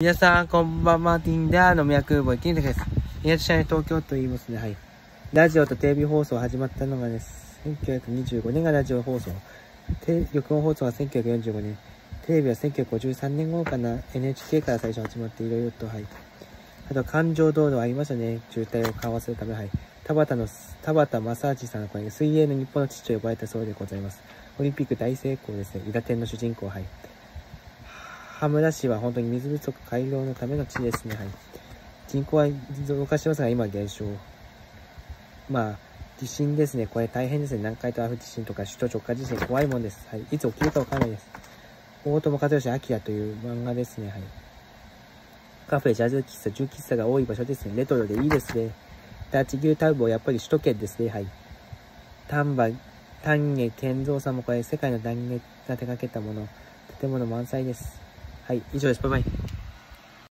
皆さん、こんばんは、ティンダーの脈ボイティンダです。宮地社に東京と言いますね。はい。ラジオとテレビ放送始まったのがです。1925年がラジオ放送。録音放送は1945年。テレビは1953年頃かな。NHK から最初始まっていろいろと、はい。あと、環状道路ありましたね。渋滞を緩和するため、はい。田畑の、田畑正治さんの声、水泳の日本の父と呼ばれたそうでございます。オリンピック大成功ですね。伊田天の主人公、はい。羽村市は本当に水不足改良のための地ですね。はい。人口は増加してますが、今減少。まあ、地震ですね。これ大変ですね。南海トラフ地震とか首都直下地震怖いもんです。はい。いつ起きるかわからないです。大友和義明という漫画ですね。はい。カフェ、ジャズ喫茶、重喫茶が多い場所ですね。レトロでいいですね。ダーチ牛タウボ、やっぱり首都圏ですね。はい。丹波、丹下健三さんもこれ世界の断下が手掛けたもの、建物満載です。はい、以上です。バイバイ。